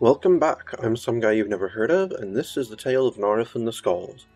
Welcome back, I'm some guy you've never heard of, and this is the tale of Naarifin the Skald.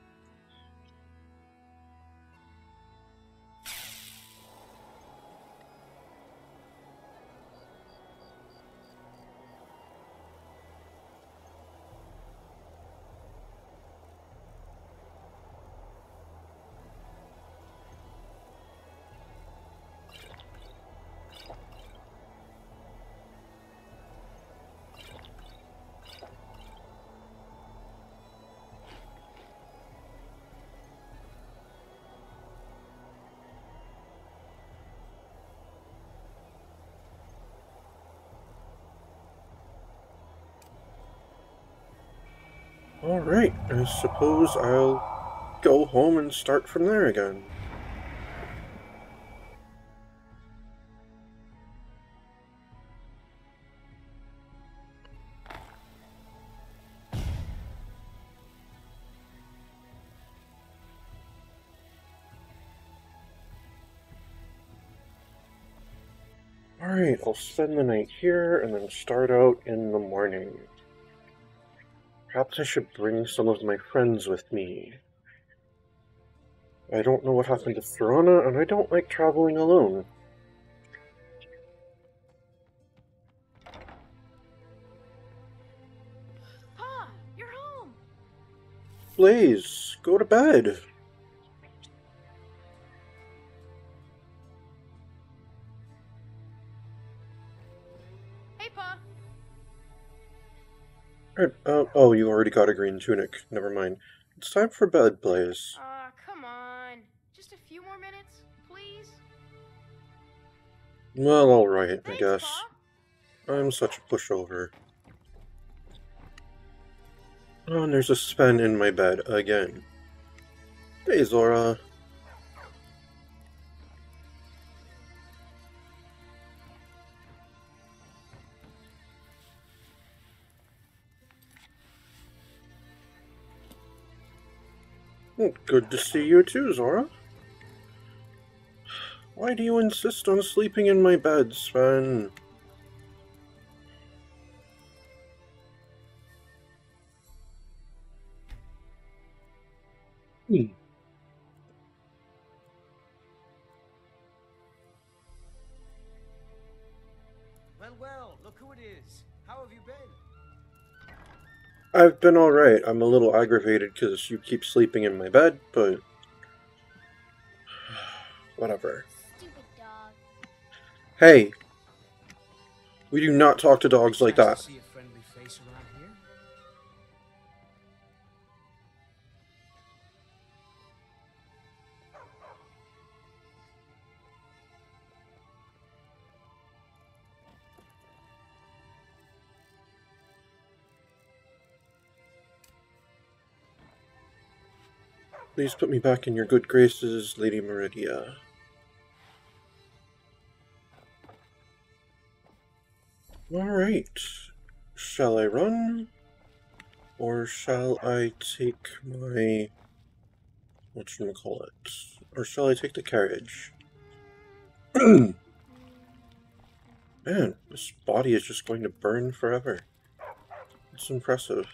Alright, I suppose I'll go home and start from there again. Alright, I'll spend the night here and then start out in the morning. Perhaps I should bring some of my friends with me. I don't know what happened to Thorana, and I don't like traveling alone. Pa, you're home. Blaise, go to bed. Right, uh, oh, you already got a green tunic. Never mind. It's time for bed, Blaise. Aw, come on. Just a few more minutes, please. Well, alright, I guess. Pa. I'm such a pushover. Oh, and there's a Sven in my bed again. Hey, Zora. Good to see you too, Zora. Why do you insist on sleeping in my bed, Sven? Hmm. I've been alright. I'm a little aggravated because you keep sleeping in my bed, but. Whatever. Stupid dog. Hey! We do not talk to dogs like that. Please put me back in your good graces, Lady Meridia. Alright. Shall I run? Or shall I take my. Whatchamacallit? Or shall I take the carriage? Man, this body is just going to burn forever. It's impressive.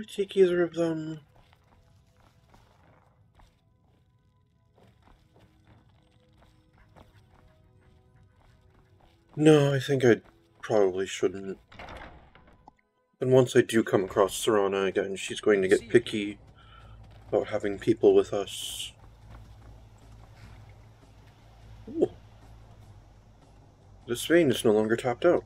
I take either of them. No, I think I probably shouldn't. And once I do come across Serana again, she's going to get picky about having people with us. Ooh. This vein is no longer tapped out.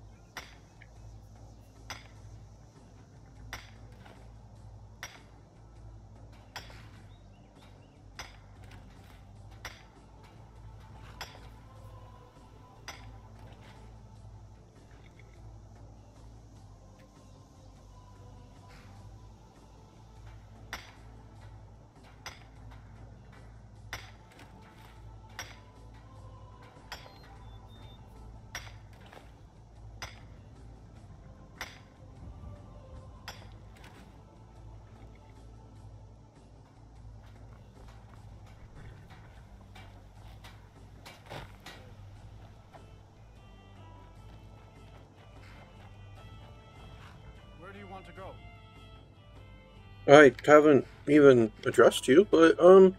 I haven't even addressed you, but, um,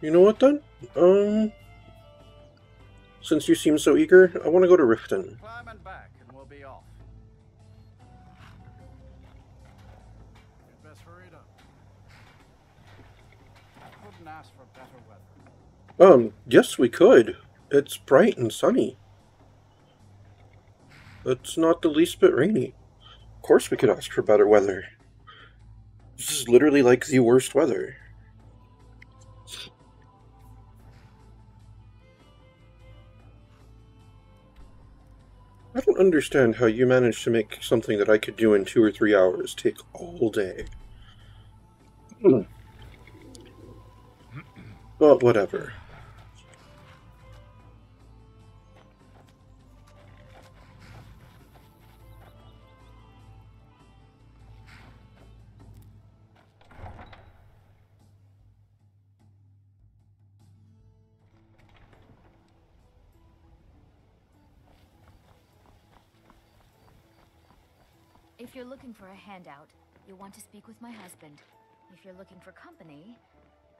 you know what then? Um, since you seem so eager, I want to go to Riften. Climb and back, and we'll be off. You'd best hurry it up. I couldn't ask for better weather. Um, yes, we could. It's bright and sunny. It's not the least bit rainy. Of course we could ask for better weather. This is literally like the worst weather. I don't understand how you managed to make something that I could do in two or three hours take all day. But whatever. For a handout, you'll want to speak with my husband. If you're looking for company,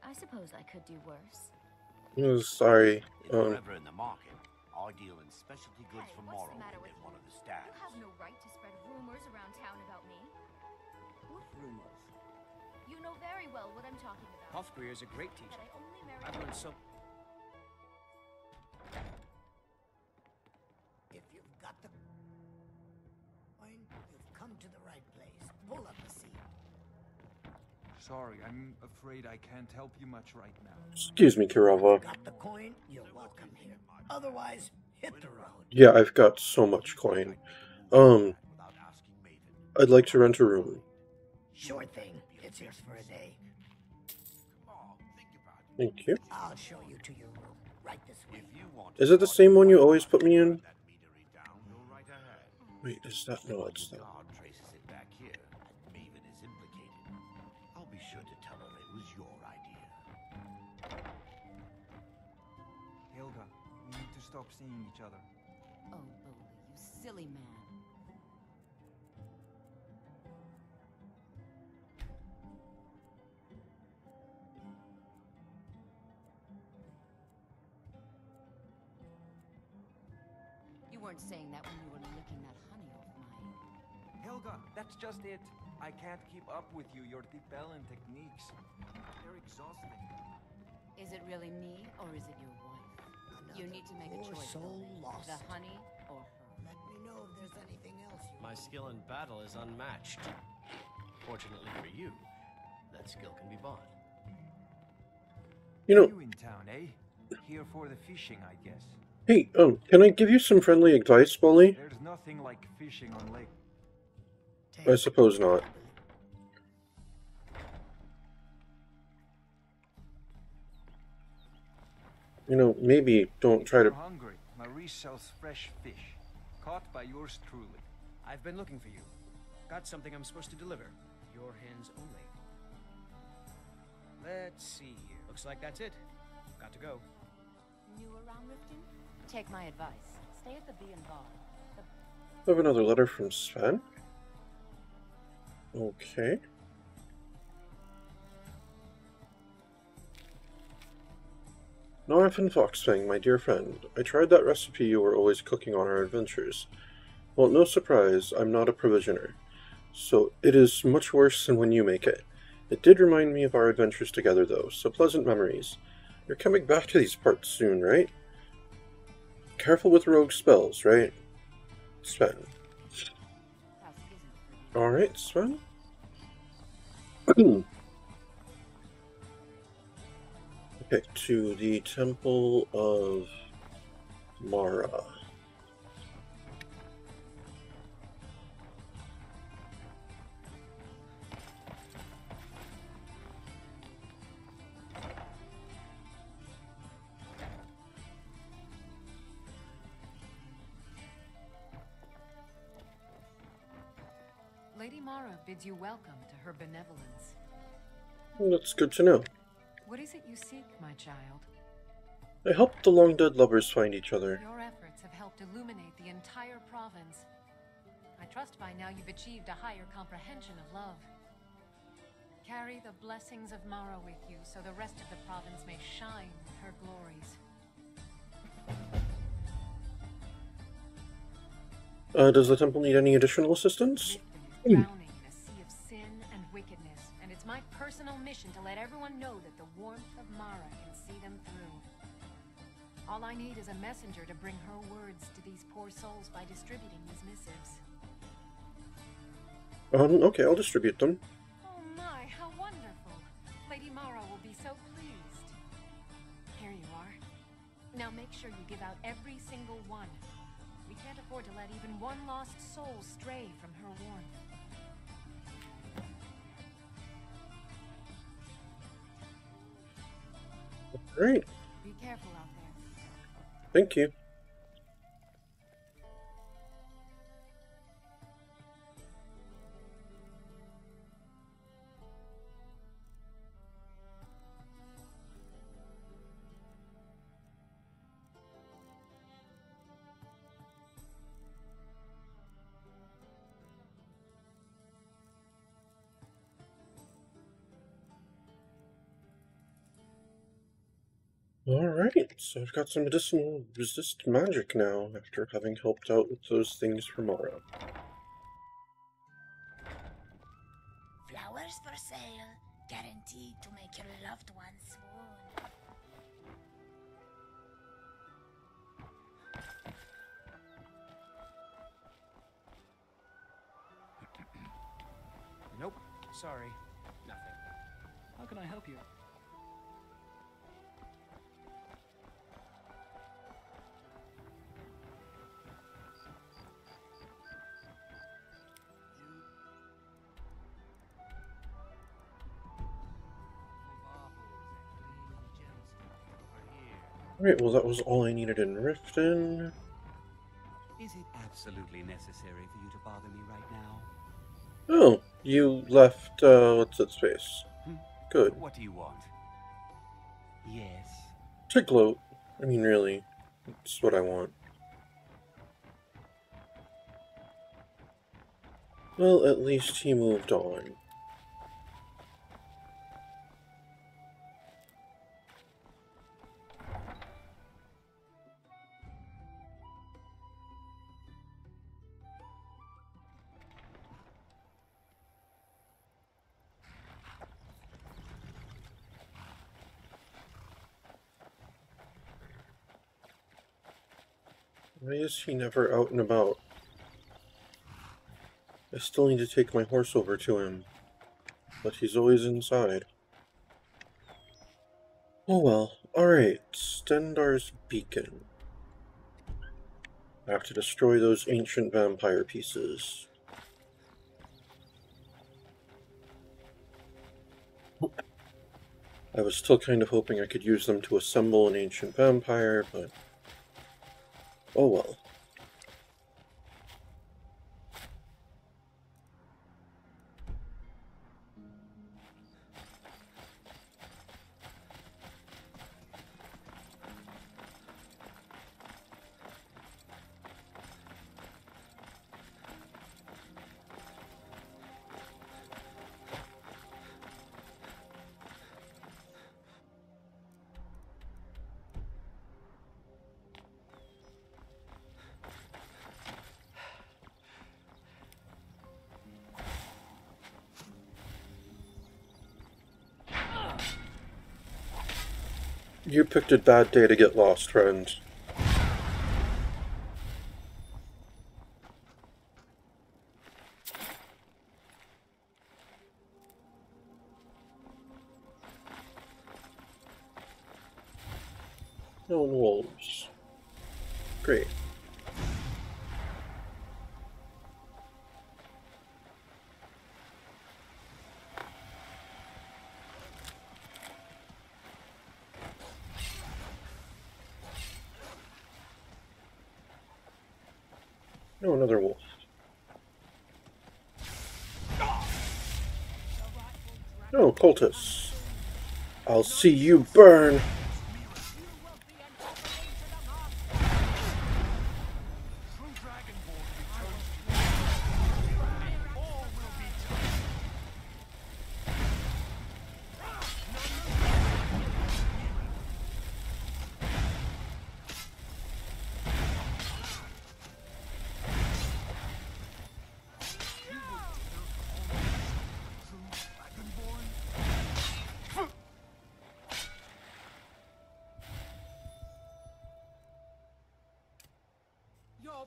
I suppose I could do worse. Oh, sorry. If Um, you're ever in the market, I deal in specialty goods Hey, for what's the Morrowind matter with at one you? of the staff. You have no right to spread rumors around town about me. What rumors? You know very well what I'm talking about. Hofgrir is a great teacher. I only married I've learned so. If you've got the coin, you've come to the right place. Pull up a seat. Sorry, I'm afraid I can't help you much right now. excuse me, Keerava. Got the coin, you're welcome here. Otherwise, hit the road. Yeah, I've got so much coin. Um, Without asking Maven. I'd like to rent a room. Sure thing. It's yours for a day. Come on, think about it. Thank you. I'll show you to your room. Right this way. If you want Is it the same one you always put me in? that meter down, go right ahead. Wait, is that no? It's that. Seeing each other. Oh, Bolli, you silly man. You weren't saying that when you were licking that honey off my... Haelga, that's just it. I can't keep up with you. Your Dibellan techniques. They're exhausting. Is it really me, or is it your wife? You need to make a choice, soul lost. The honey or her. Let me know if there's anything else you My skill in battle is unmatched. Fortunately for you, that skill can be bought. You know, You in town, eh? Here for the fishing, I guess. hey, um, can I give you some friendly advice, Bolli? There's nothing like fishing on lake. I suppose not. You know, maybe don't try to. hungry. Marie sells fresh fish. Caught by yours truly. I've been looking for you. Got something I'm supposed to deliver. Your hands only. Let's see. Looks like that's it. Got to go. New around Riften? Take my advice. Stay at the Bee and Barb. The I have another letter from Sven. Okay. Naarifin Foxfang, my dear friend, I tried that recipe you were always cooking on our adventures. Well, no surprise, I'm not a provisioner. So it is much worse than when you make it. It did remind me of our adventures together, though, so pleasant memories. You're coming back to these parts soon, right? Careful with rogue spells, right? Sven. house isn't for you. Alright, Sven. to the Temple of Mara. Lady Mara bids you welcome to her benevolence. That's good to know. What is it you seek, my child? I helped the long dead lovers find each other. Your efforts have helped illuminate the entire province. I trust by now you've achieved a higher comprehension of love. Carry the blessings of Mara with you so the rest of the province may shine in her glories. Uh, does the temple need any additional assistance? Personal mission to let everyone know that the warmth of Mara can see them through. All I need is a messenger to bring her words to these poor souls by distributing these missives. Um, okay, I'll distribute them. Oh my, how wonderful! Lady Mara will be so pleased. Here you are. Now make sure you give out every single one. We can't afford to let even one lost soul stray from her warmth. Alright, Be careful out there. thank you. Alright, so I've got some medicinal resist magic now after having helped out with those things for Mara. Flowers for sale, guaranteed to make your loved ones swoon. Nope. Sorry. Nothing. How can I help you? Alright, well that was all I needed in Riften. Is it absolutely necessary for you to bother me right now? Oh, you left, uh, what's that space? Hmm? Good. What do you want? Yes. To gloat. I mean, really. It's what I want. Well, at least he moved on. Why is he never out and about? I still need to take my horse over to him, but he's always inside. Oh well, alright, Stendarr's Beacon. I have to destroy those ancient vampire pieces. I was still kind of hoping I could use them to assemble an ancient vampire, but Oh You picked a bad day to get lost, friend. I'll see you burn.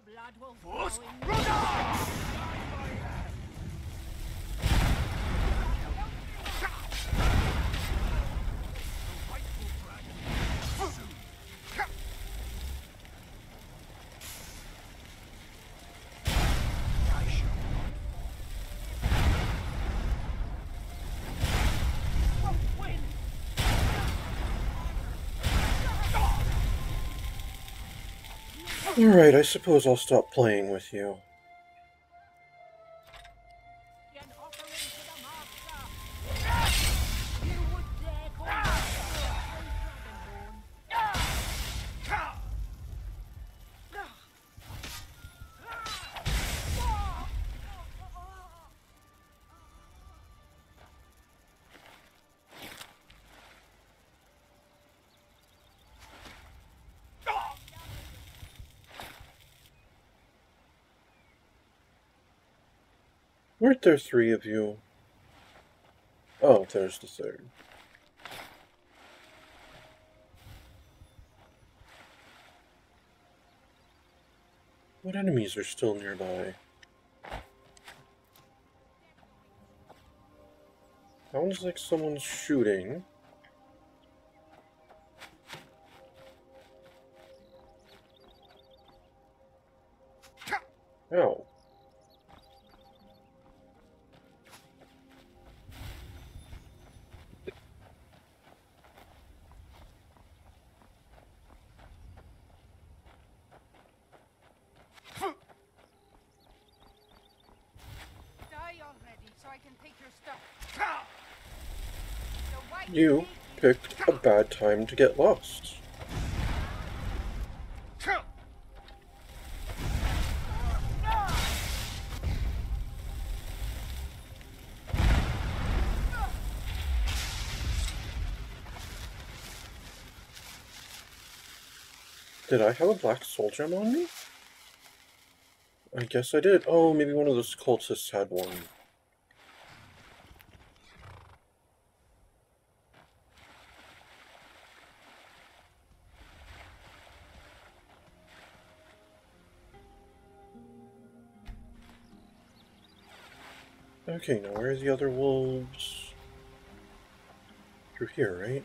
Blood will flow in Alright, I suppose I'll stop playing with you. Weren't three of you? Oh, there's the third. What enemies are still nearby? Sounds like someone's shooting. You picked a bad time to get lost. Did I have a black soul gem on me? I guess I did. Oh, maybe one of those cultists had one. Okay, now where are the other wolves? Through here, right?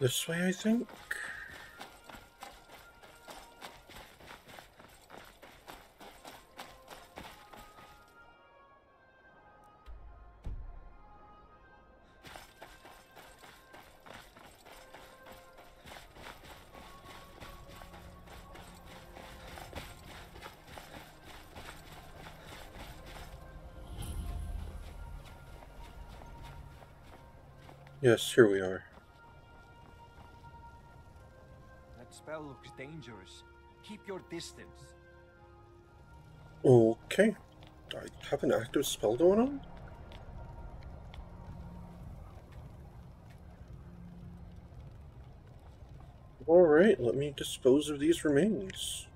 This way, I think? Yes, here we are. Dangerous. Keep your distance. Okay. I have an active spell going on? Alright, let me dispose of these remains.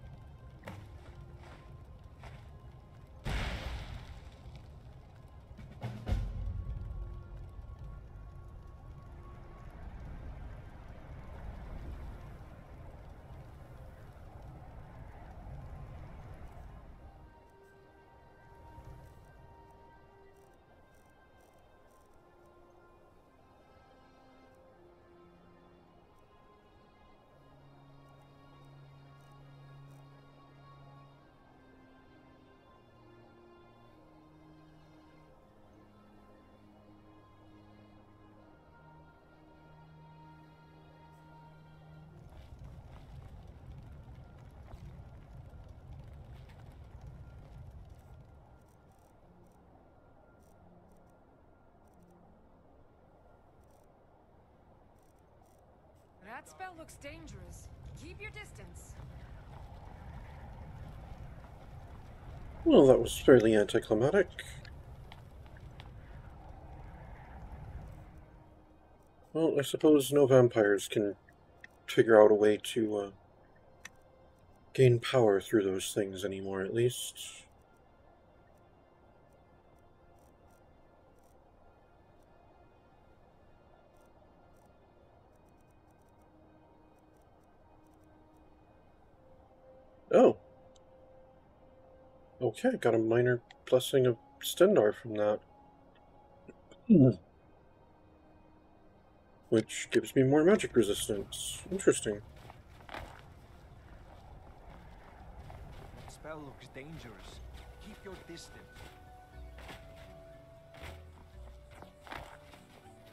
That spell looks dangerous. Keep your distance. Well, that was fairly anticlimactic. Well, I suppose no vampires can figure out a way to uh, gain power through those things anymore, at least. Oh. Okay, I got a minor blessing of Stendarr from that. Hmm. Which gives me more magic resistance. Interesting. That spell looks dangerous. Keep your distance.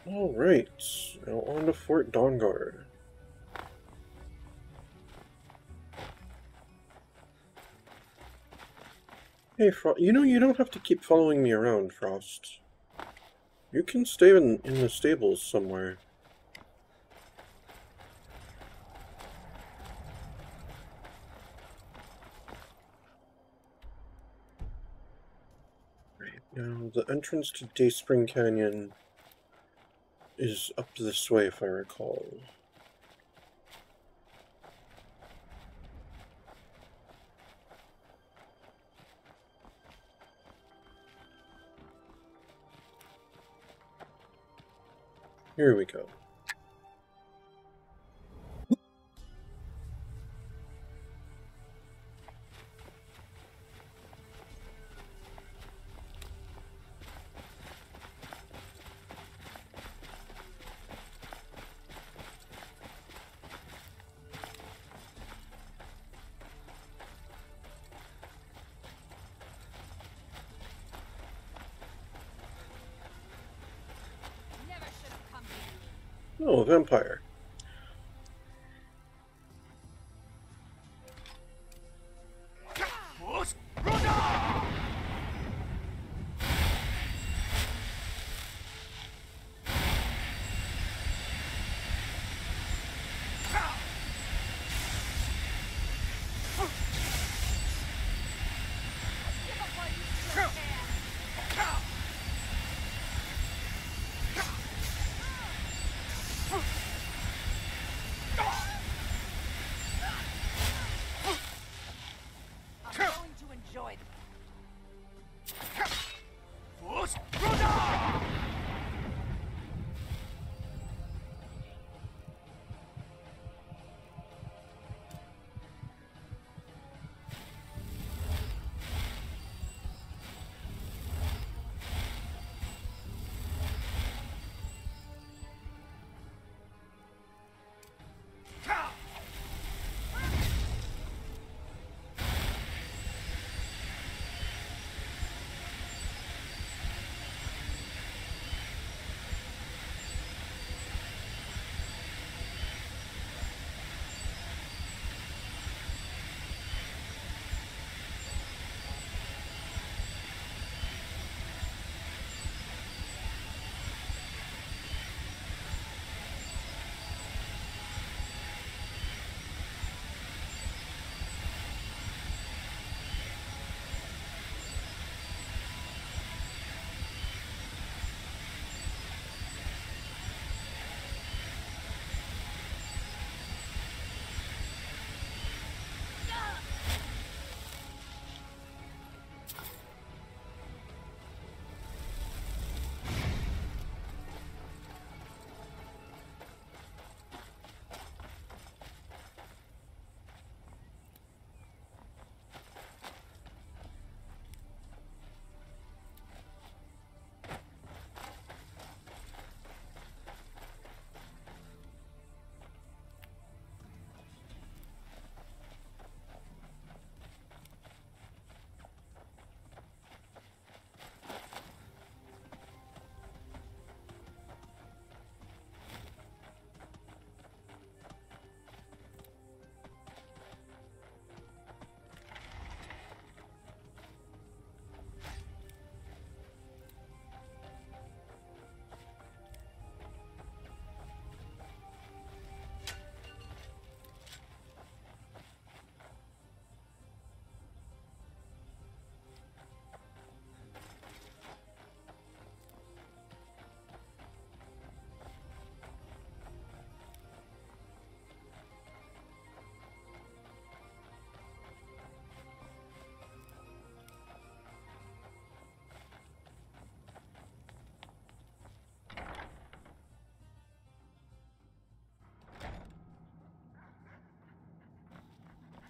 Alright, now on to Fort Dawnguard. Hey, Frost, you know you don't have to keep following me around, Frost. You can stay in, in the stables somewhere. Right, now the entrance to Dayspring Canyon is up this way, if I recall. Here we go. Vampire.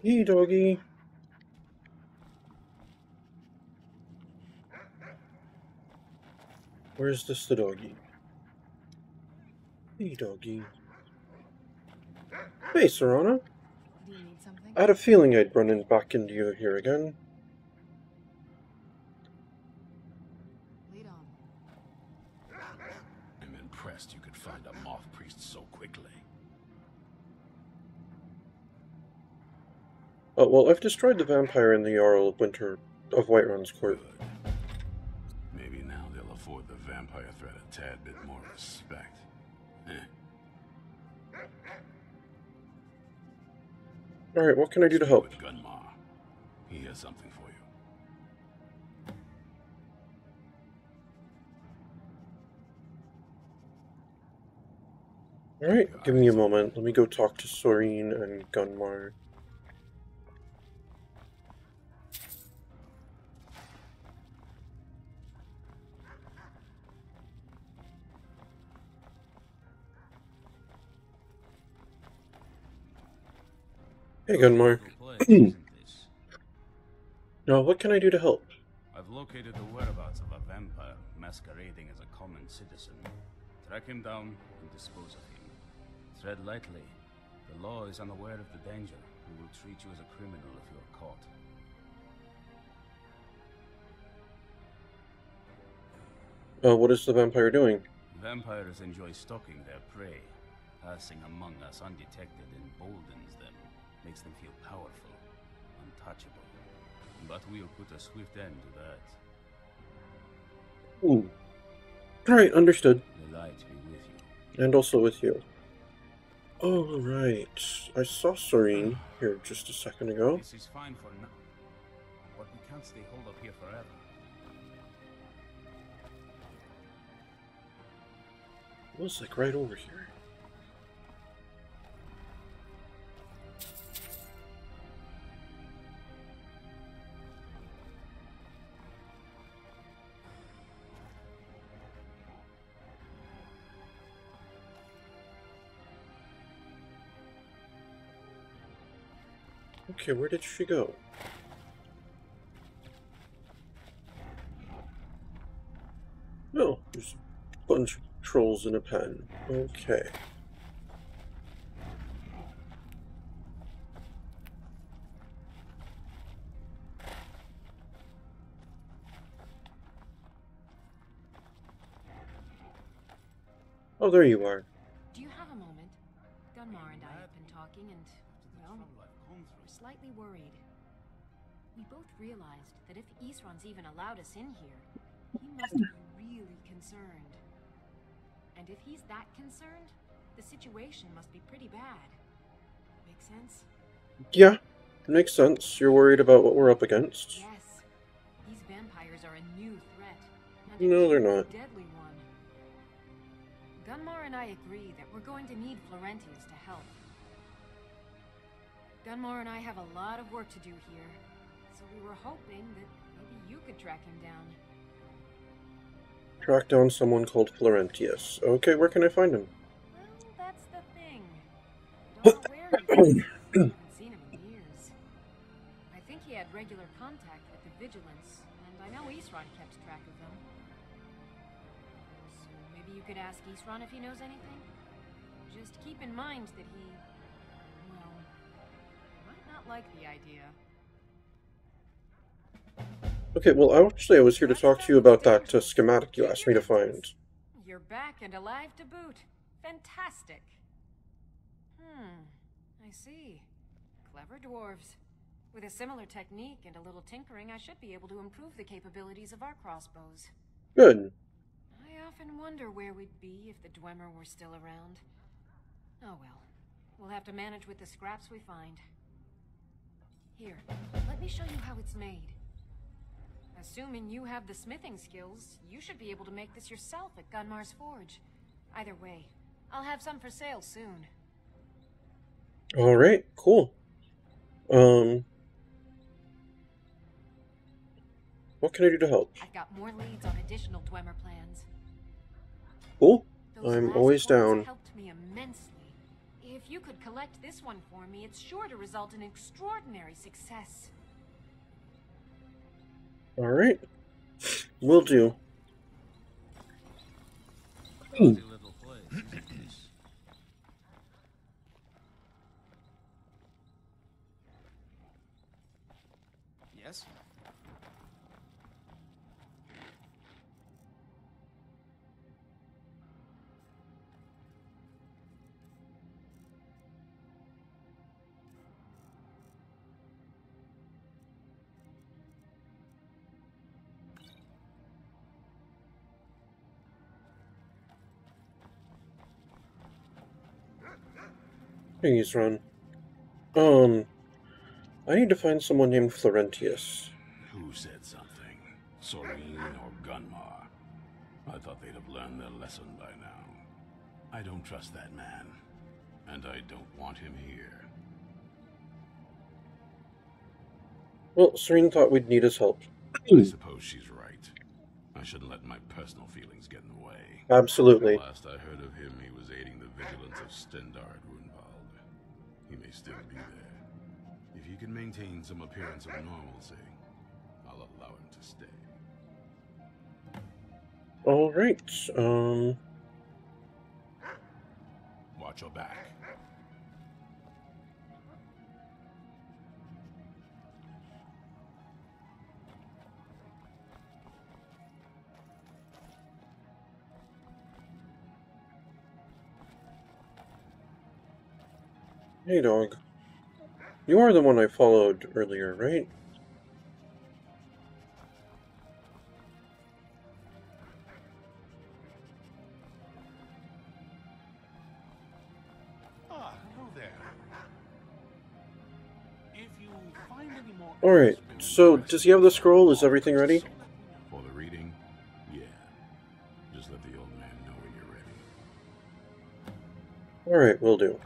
Hey, doggy. Where's this the doggy? Hey, doggy. Hey, Serana. Do you need something? I had a feeling I'd run in back into you here again. Oh, well, I've destroyed the vampire in the Jarl of Winter of Whiterun's court. Good. Maybe now they'll afford the vampire threat a tad bit more respect. Eh. Alright, what can I do to help? Gunmar. He has something for you. Alright, give me a moment. Let me go talk to Sorine and Gunmar. Hey, Gunmar. Now, what can I do to help? I've located the whereabouts of a vampire masquerading as a common citizen. Track him down and dispose of him. Tread lightly. The law is unaware of the danger and will treat you as a criminal if you are caught. Uh, what is the vampire doing? Vampires enjoy stalking their prey. Passing among us undetected emboldens them, makes them feel powerful, untouchable. But we'll put a swift end to that. Ooh. Alright, understood. The light be with you. And also with you. Oh, right. I saw Sorine ah. here just a second ago. This is fine for now, but we can't stay hold up here forever. It was like right over here. Okay, where did she go? No, there's a bunch of trolls in a pen. Okay. Oh, there you are. Slightly worried. We both realized that if Isran's even allowed us in here, he must be really concerned. And if he's that concerned, the situation must be pretty bad. Make sense? Yeah, makes sense. You're worried about what we're up against. Yes. These vampires are a new threat. No, they're not. deadly one. Gunmar and I agree that we're going to need Florentius to help. Gunmar and I have a lot of work to do here, so we were hoping that maybe you could track him down. Track down someone called Florentius. Okay, where can I find him? Well, that's the thing. I don't know where he is. I haven't seen him in years. I think he had regular contact with the Vigilants, and I know Isran kept track of them. So maybe you could ask Isran if he knows anything? Just keep in mind that he, well, might not like the idea. Okay, well, actually, I was here to talk to you about that uh, schematic you asked me to find. You're back and alive to boot. Fantastic. Hmm, I see. Clever dwarves. With a similar technique and a little tinkering, I should be able to improve the capabilities of our crossbows. Good. I often wonder where we'd be if the Dwemer were still around. Oh well. We'll have to manage with the scraps we find. Here, let me show you how it's made. Assuming you have the smithing skills, you should be able to make this yourself at Gunmar's Forge. Either way, I'll have some for sale soon. Alright, cool. Um. What can I do to help? I've got more leads on additional Dwemer plans. Cool. Those I'm always down. helped me immensely. If you could collect this one for me, it's sure to result in extraordinary success. Alright. we'll do. Hmm. Hey, Isran. Um, I need to find someone named Florentius. Who said something? Sorine or Gunmar? I thought they'd have learned their lesson by now. I don't trust that man. And I don't want him here. Well, Sorine thought we'd need his help. I suppose she's right. I shouldn't let my personal feelings get in the way. Absolutely. Last I heard of him, he was aiding the Vigilants of Stendarr. He may still be there. If he can maintain some appearance of normalcy, I'll allow him to stay. Alright, um... Watch your back. Hey, dog. You are the one I followed earlier, right? Ah, hello there. If you find any more Alright, so does he have the scroll? Is everything ready? For the reading? Yeah. Just let the old man know when you're ready. Alright, will do.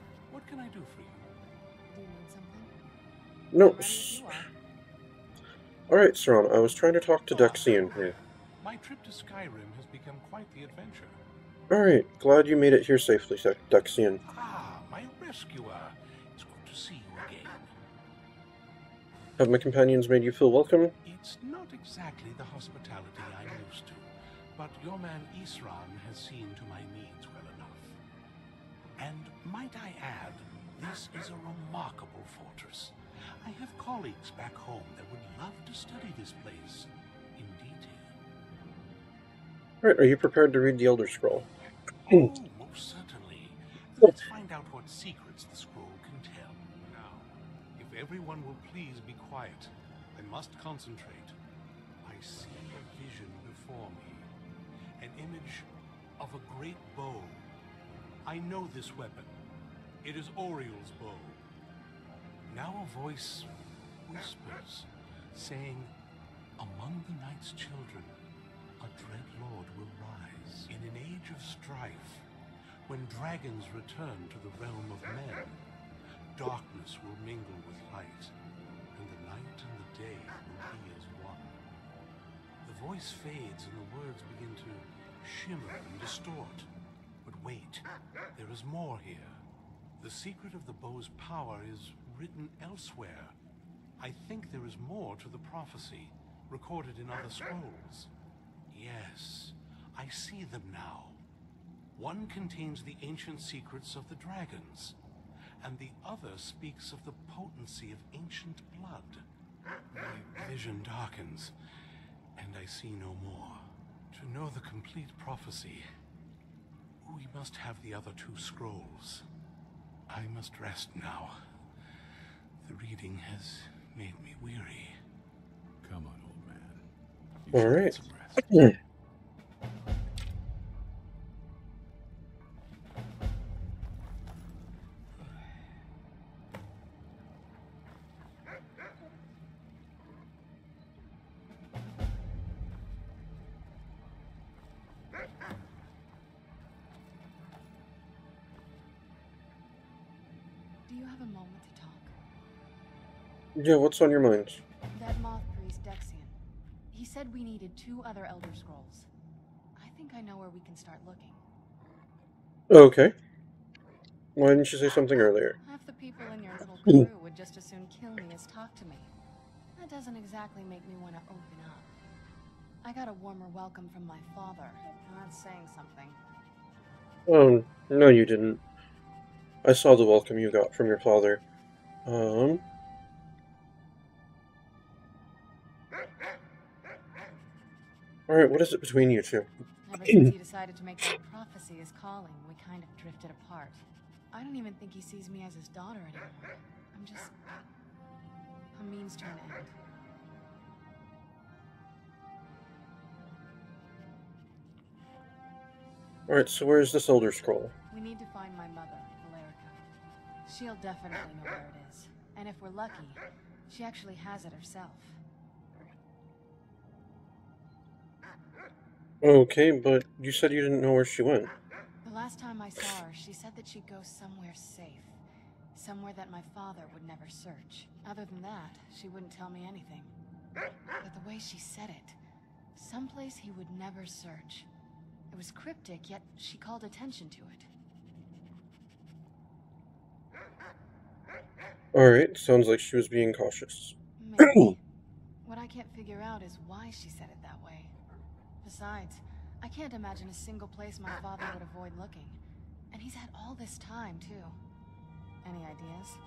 No. Ready s- you are. Alright, Saran, I was trying to talk to Dexion here. My trip to Skyrim has become quite the adventure. Alright, glad you made it here safely, De- Dexion. Ah, my rescuer. It's good to see you again. Have my companions made you feel welcome? It's not exactly the hospitality I'm used to, but your man Isran has seen to my needs well enough. And might I add, this is a remarkable fortress. I have colleagues back home that would love to study this place in detail. Alright, are you prepared to read the Elder Scroll? Oh, most certainly. Let's find out what secrets the scroll can tell. Now, if everyone will please be quiet, I must concentrate. I see a vision before me. An image of a great bow. I know this weapon. It is Auriel's bow. Now a voice whispers, saying, Among the night's children, a dread lord will rise. In an age of strife, when dragons return to the realm of men, darkness will mingle with light, and the night and the day will be as one. The voice fades and the words begin to shimmer and distort. But wait, there is more here. The secret of the bow's power is written elsewhere. I think there is more to the prophecy, recorded in other scrolls. Yes, I see them now. One contains the ancient secrets of the dragons, and the other speaks of the potency of ancient blood. My vision darkens, and I see no more. To know the complete prophecy, we must have the other two scrolls. I must rest now. The reading has made me weary. Come on, old man. You Alright. some rest. Do you have a moment to talk? Yeah, what's on your mind? That moth priest, Dexion. He said we needed two other Elder Scrolls. I think I know where we can start looking. Okay. Why didn't you say something earlier? Half the people in your little crew would just as soon kill me as talk to me. That doesn't exactly make me want to open up. I got a warmer welcome from my father, that's saying something. Oh, no you didn't. I saw the welcome you got from your father. Um... Alright, what is it between you two? Ever since he decided to make that prophecy his calling, we kind of drifted apart. I don't even think he sees me as his daughter anymore. I'm just a means to an end. Alright, so where's this Elder Scroll? We need to find my mother, Valerica. She'll definitely know where it is. And if we're lucky, she actually has it herself. Okay, but you said you didn't know where she went. The last time I saw her, she said that she'd go somewhere safe. Somewhere that my father would never search. Other than that, she wouldn't tell me anything. But the way she said it, someplace he would never search. It was cryptic, yet she called attention to it. Alright, sounds like she was being cautious. Maybe. what I can't figure out is why she said it. Besides, I can't imagine a single place my father would avoid looking. And he's had all this time, too. Any ideas?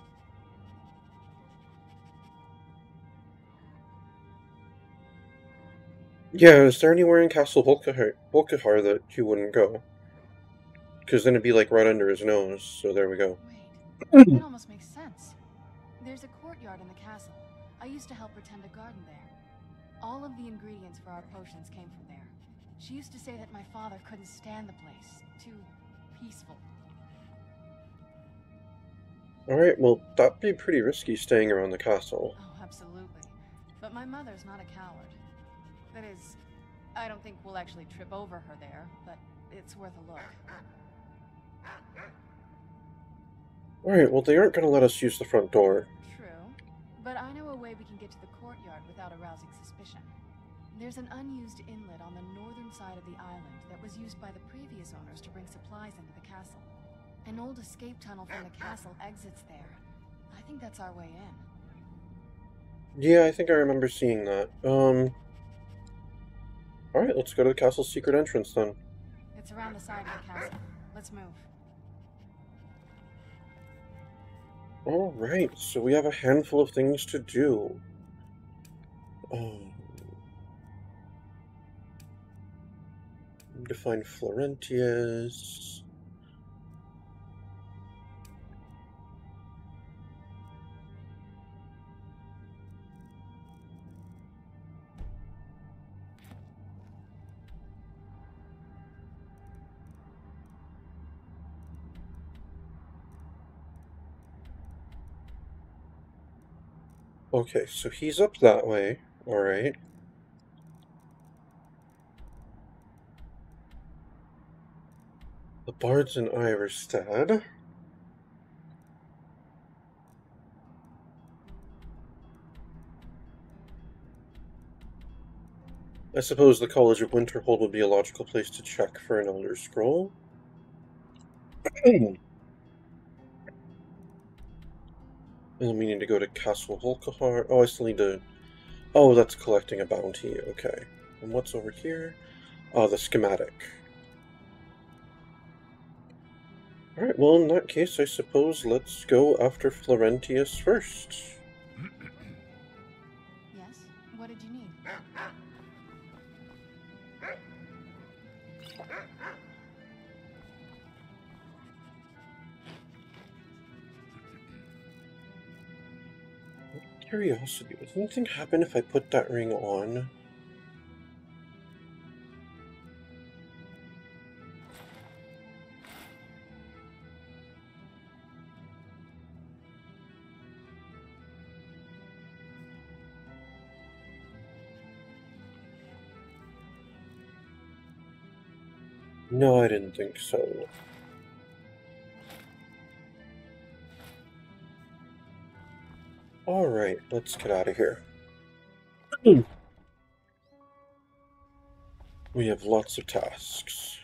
Yeah, is there anywhere in Castle Volkihar that you wouldn't go? Because then it'd be like right under his nose, so there we go. Wait, that almost makes sense. There's a courtyard in the castle. I used to help her tend a garden there. All of the ingredients for our potions came from there. She used to say that my father couldn't stand the place. Too peaceful. Alright, well, that'd be pretty risky staying around the castle. Oh, absolutely. But my mother's not a coward. That is, I don't think we'll actually trip over her there, but it's worth a look. Alright, well, they aren't going to let us use the front door. True. But I know a way we can get to the courtyard without arousing suspicion. There's an unused inlet on the northern side of the island that was used by the previous owners to bring supplies into the castle. An old escape tunnel from the castle exits there. I think that's our way in. Yeah, I think I remember seeing that. Um. Alright, let's go to the castle's secret entrance then. It's around the side of the castle. Let's move. Alright, so we have a handful of things to do. Um. To find Florentius. Okay, so he's up that way. Alright. The Bards in Ivarstead. I suppose the College of Winterhold would be a logical place to check for an Elder Scroll. And we need to go to Castle Volkihar. Oh, I still need to... Oh, that's collecting a bounty. Okay. And what's over here? Oh, the schematic. Alright, well, in that case, I suppose let's go after Florentius first. Yes? What did you need? Curiosity, would anything happen if I put that ring on? No, I didn't think so. Alright, let's get out of here. Hmm. we have lots of tasks.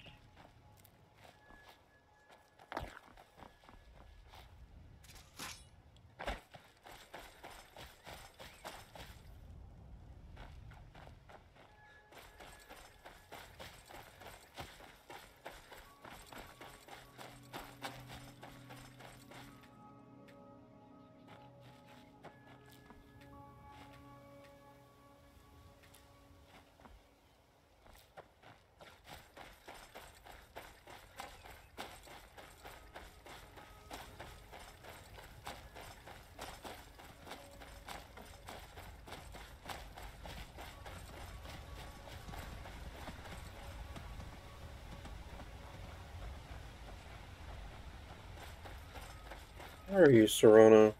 Where are you, Serana?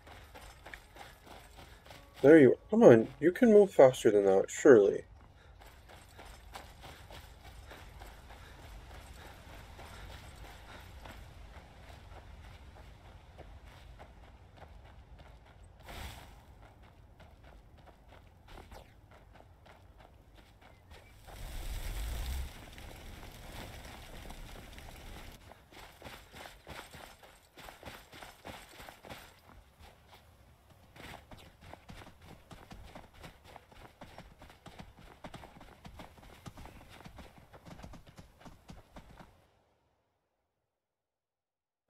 There you Come on, you can move faster than that, surely.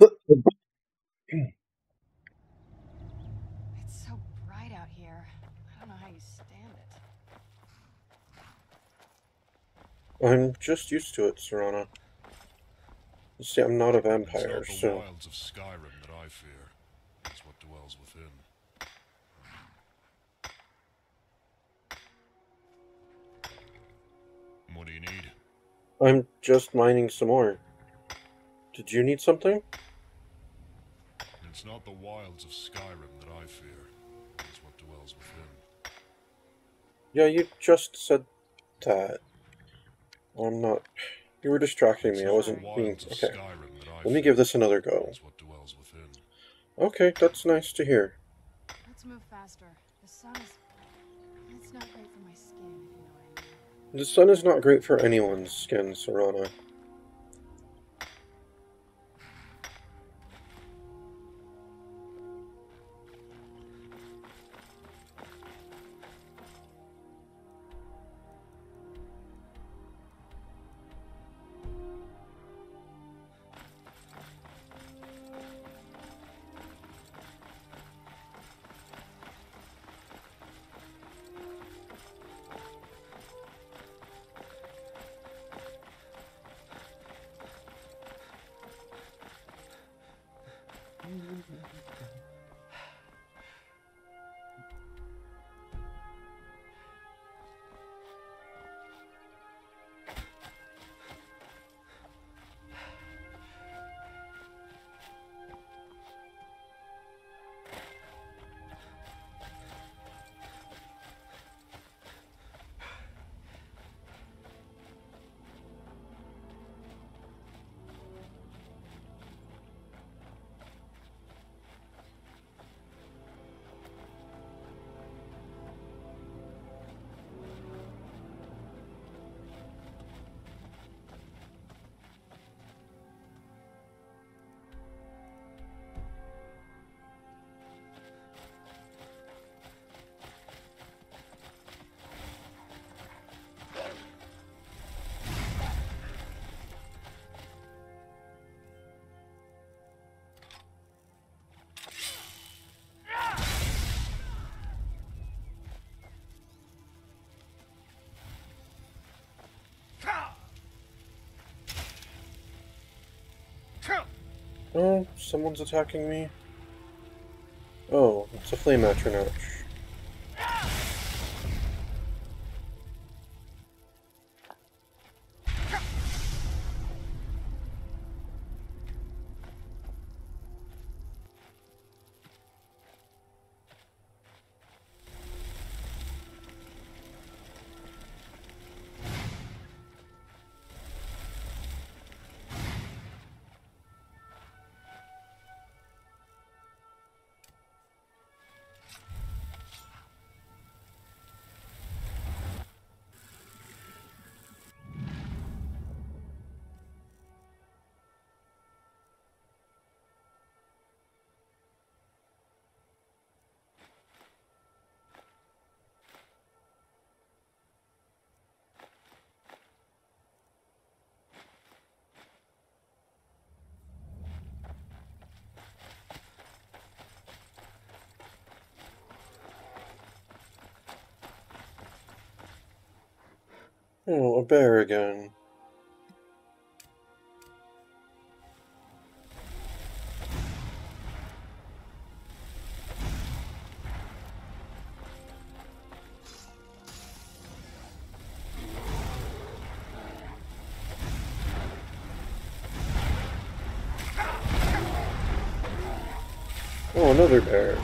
It's so bright out here. I don't know how you stand it. I'm just used to it, Serana. You see, I'm not a It's vampire, not the so... wilds of Skyrim that I fear. It's what dwells within. What do you need? I'm just mining some more. Did you need something? It's not the wilds of Skyrim that I fear. It's what dwells within. Yeah, you just said that. I'm not... You were distracting me, I wasn't being... Okay. Let me give this another go. Okay, that's nice to hear. Let's move faster. The sun is. It's not great for my skin, if you know what I mean. The sun is not great for anyone's skin, Serana. Oh, someone's attacking me. Oh, it's a flame atronach. Oh, a bear again. Oh, another bear.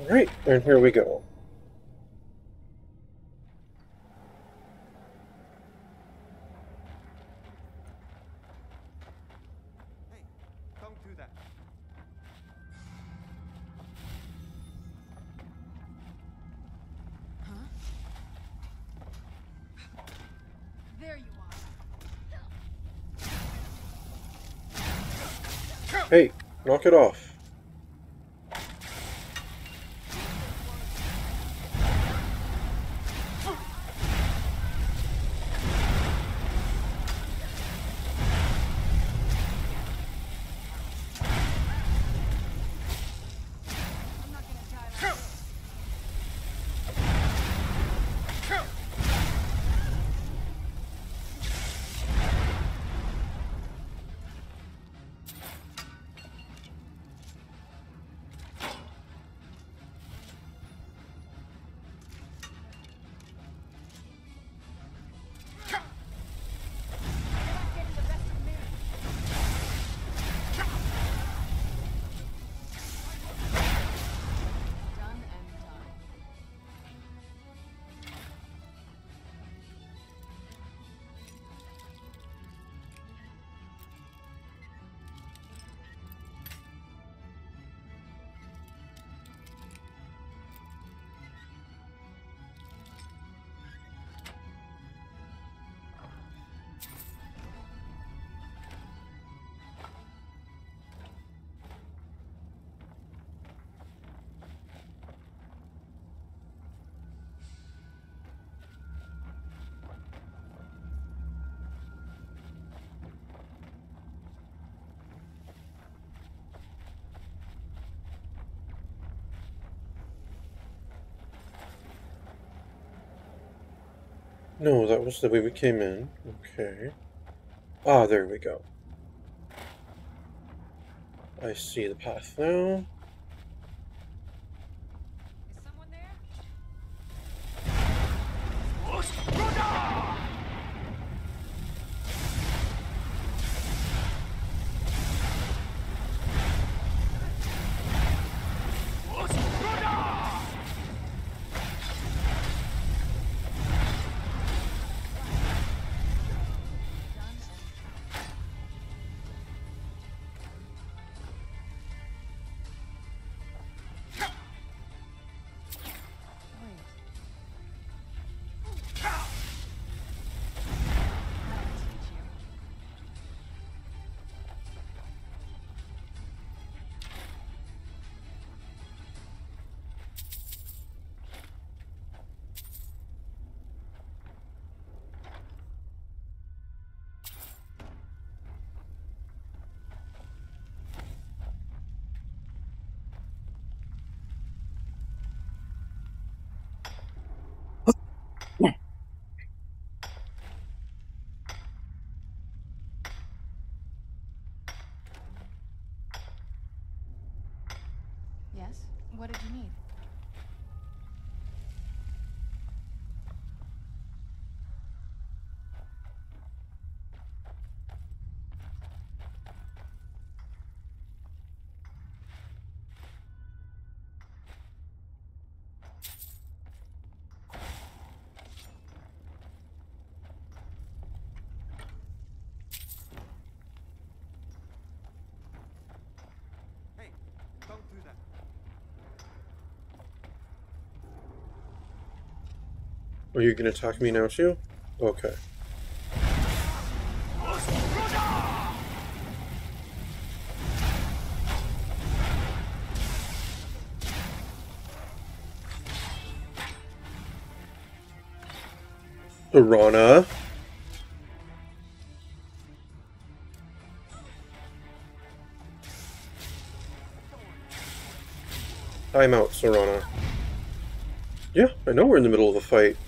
Alright, and here we go. Hey, knock it off. No, that was the way we came in. Okay. Ah, there we go. I see the path now. What did you need? Are you gonna attack me now too? Okay. Piranha. I'm out, Serana. Yeah, I know we're in the middle of a fight.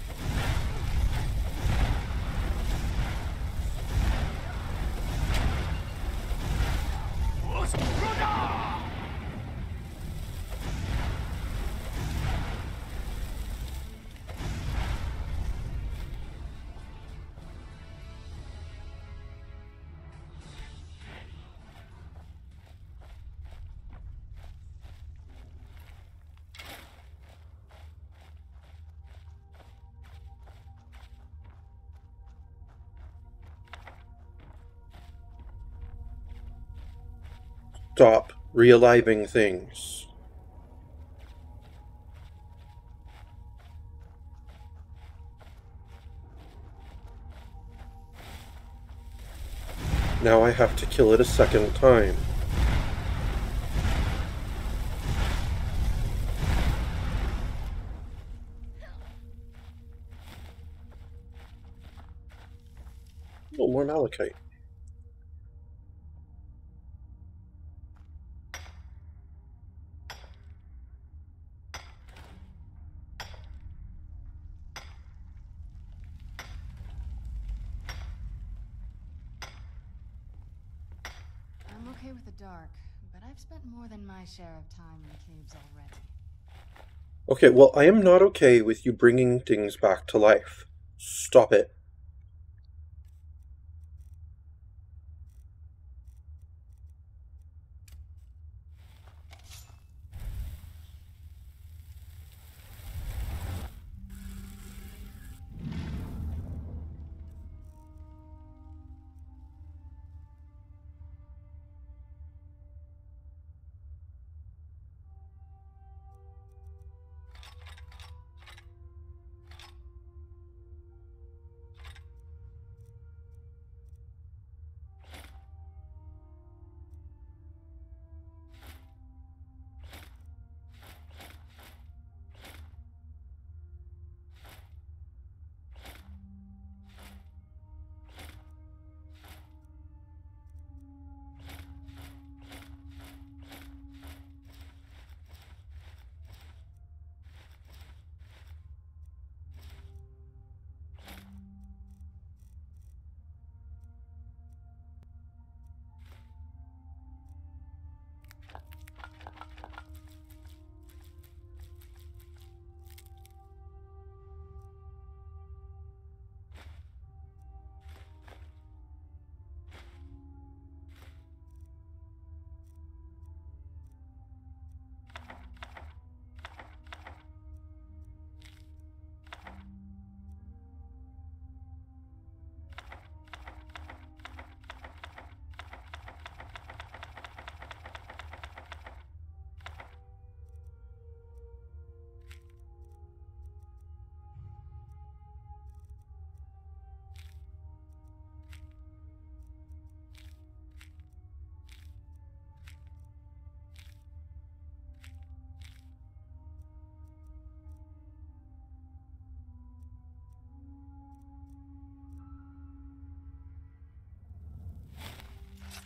Stop realiving things. Now I have to kill it a second time. Oh, more malachite. I'm okay with the dark, but I've spent more than my share of time in caves already. Okay, well, I am not okay with you bringing things back to life. Stop it.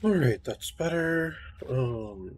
Alright, that's better. Um,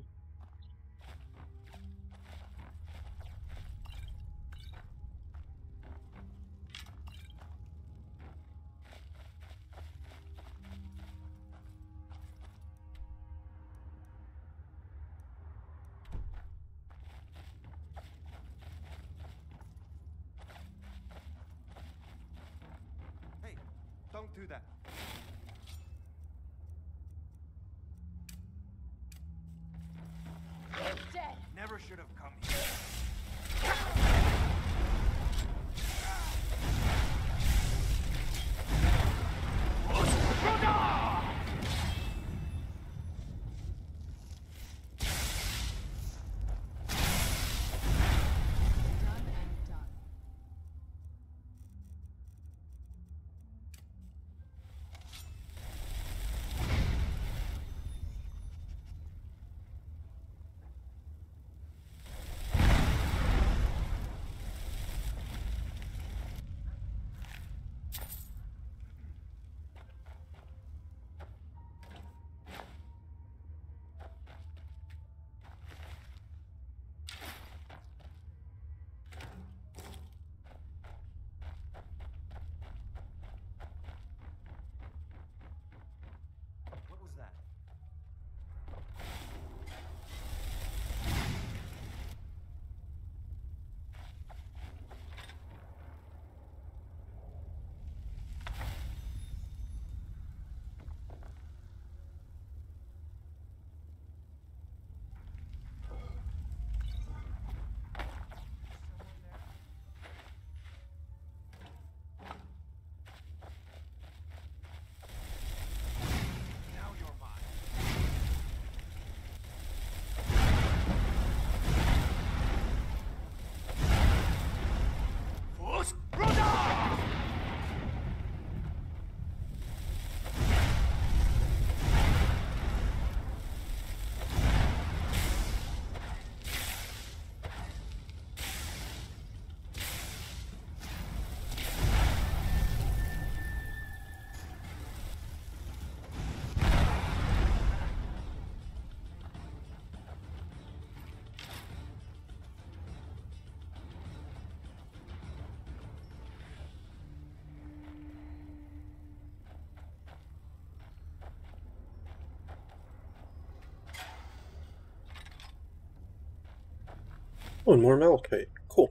oh, and more malachite. Cool.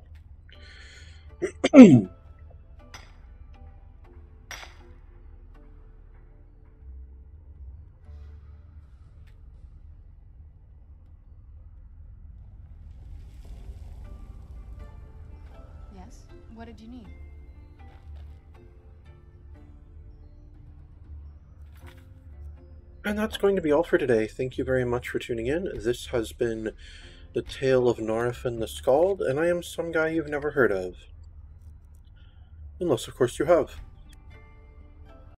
Yes? What did you need? And that's going to be all for today. Thank you very much for tuning in. This has been the tale of Naarifin the Skald, and I am some guy you've never heard of. Unless, of course, you have.